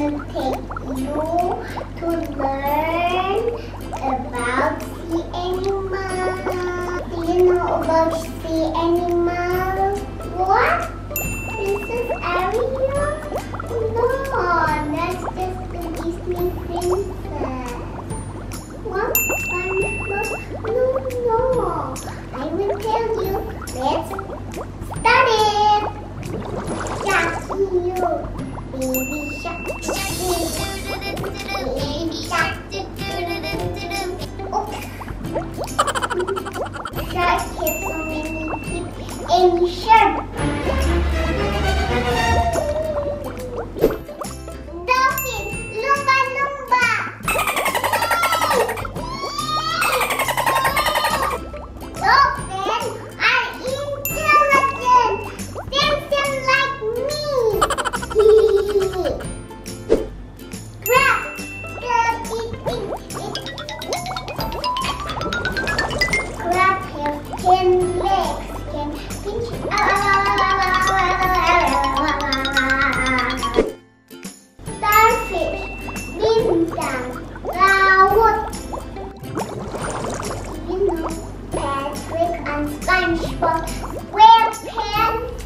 gonna take you to learn about sea animals. Do you know about sea animals? What? Princess Ariel? No, that's just the Disney princess. Teeth. SpongeBob SquarePants?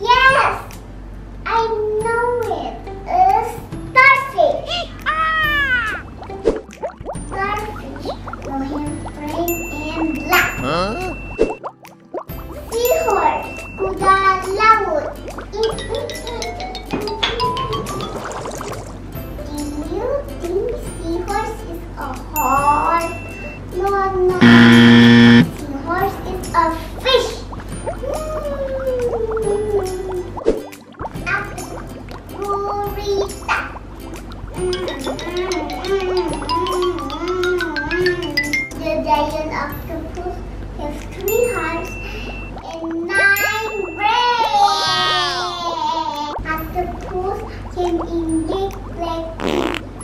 Yes, I know starfish. Starfish and black. Seahorse, kuda laut. Do you think seahorse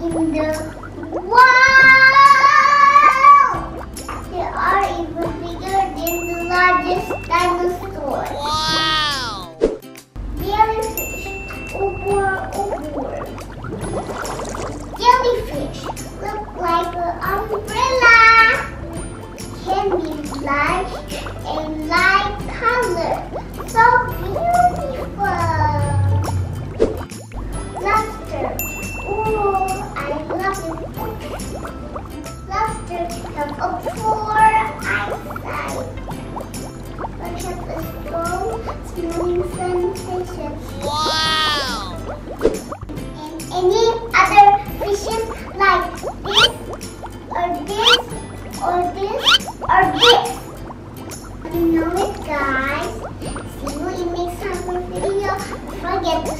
in the world. They are even bigger than the largest dinosaur. Wow! Jellyfish, ubur ubur. Jellyfish look like an umbrella. Can be large and light color. So beautiful. Wow! And any other fishes like this, or this, or this, or this. Know it, guys. See you in next time video. Don't forget to